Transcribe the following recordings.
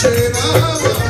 Shema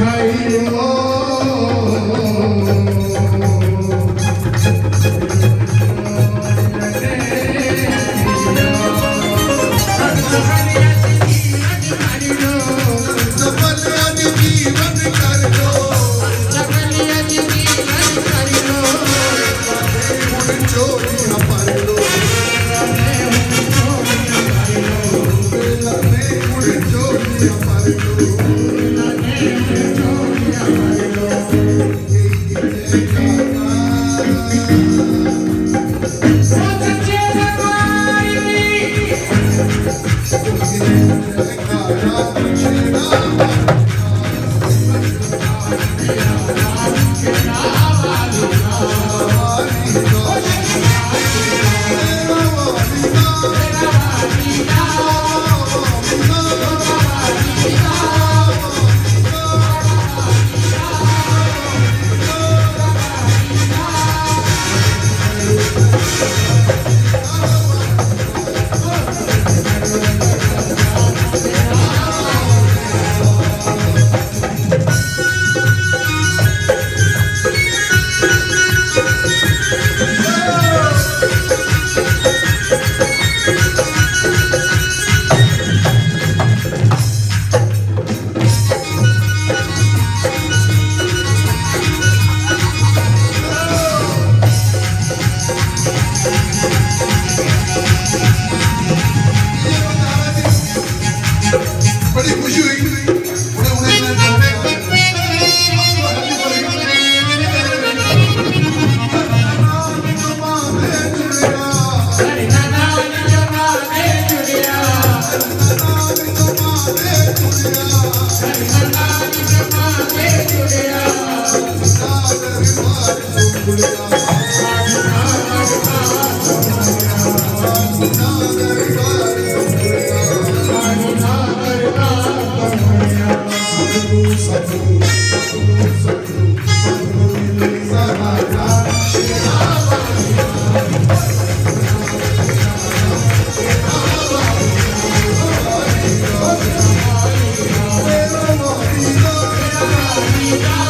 Jairo. Yeah. Yeah.